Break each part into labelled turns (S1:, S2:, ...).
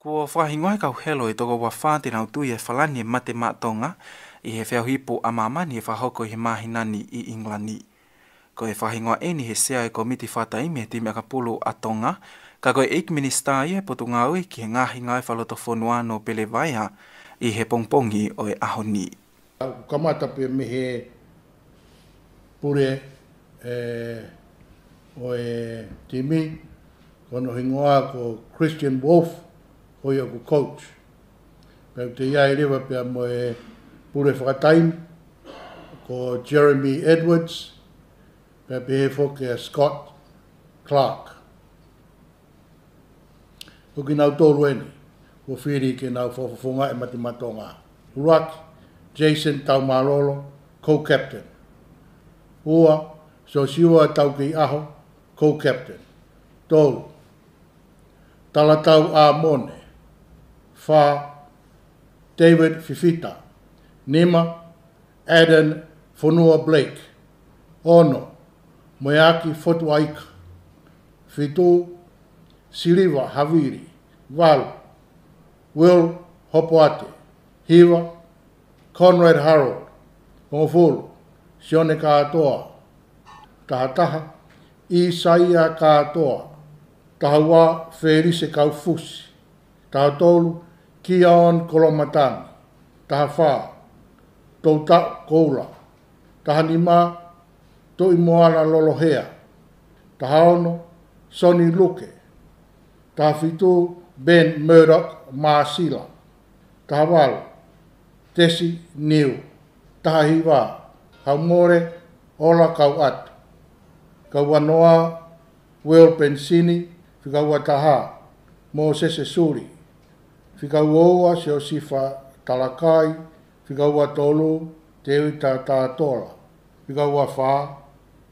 S1: Ko whahi ngoi kau helo i toko wa whātina o tui e whalani e mate mātonga i he whiau hipo a mamani e whahoko he mahi i Inglani. Ko e whahi ngoi eni he sea e komiti whata i me timi aka pulo a tonga, ka koe eik minista e potu ngā ui ki he ngāhi ngai e whaloto whonua no pele waiha i he pongpongi o e aho ni.
S2: Kamata pe me he pure e, o e timi, kono hingoa ko Christian Wolfe, o aku coach. Pea te ia e rewa pia mo e pure whakatain ko Jeremy Edwards pea pe he whoke a Scott Clark. Hoki nau tōru eni, ko whiri ke nau whawhawhunga e mati matonga. Jason Taumarolo, co-captain. Ua, so siua tau ki aho, co-captain. Tōru, talatau a mone, Fa, David Fifita, Nima, Adam Fonua Blake, Ono, Moyaki Fotwaik, Fitu, Siliva Haviri, Val, Will Hopoate, Hiva, Conrad Harold, Mofur, Sione Katoa, Tahataha, Isaiah Katoa, Tahawa Ferise Kaufusi, Tahatolu, Tahatolu, Kion Kolomatan, Taha Wha, Tauta Koura, Taha Nima, Toi Moana Lolohea, Taha Ono, Sonny Luke, Taha Fitu, Ben Murdoch, Maasila, Taha Walu, Tesi Niu, Taha Hiwa, Haumore, Ola Kau Atu, Kau Anoa, Will Pensini, Fikau Taha, Moses Suri, Suri, whikau oua se o sifa talakai, whikau a tolu, te ui tā tā tōra, whikau a whā,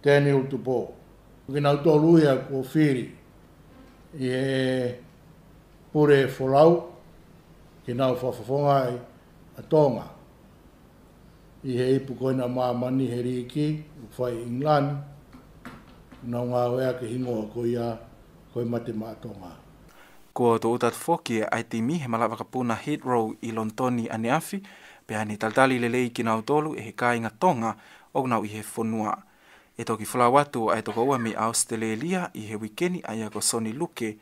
S2: tēne o tu pō. Whikinau tōlu ia ko whiri, i e pure wholau, ki nau whawhawhonga i a tōnga. I he ipu koina mā mani he riki, u whai England, nau ngā wea ke hingoa ko ia, koi mate mā tōngaa
S1: ko to utat foki e ai timi he malava ka puna hit row i lontoni ane afi pe ane taltali lelei ki nau tolu e he kainga tonga o nau i he fonua e toki fulau ai toka ua mi australia i he wikeni ai ako soni luke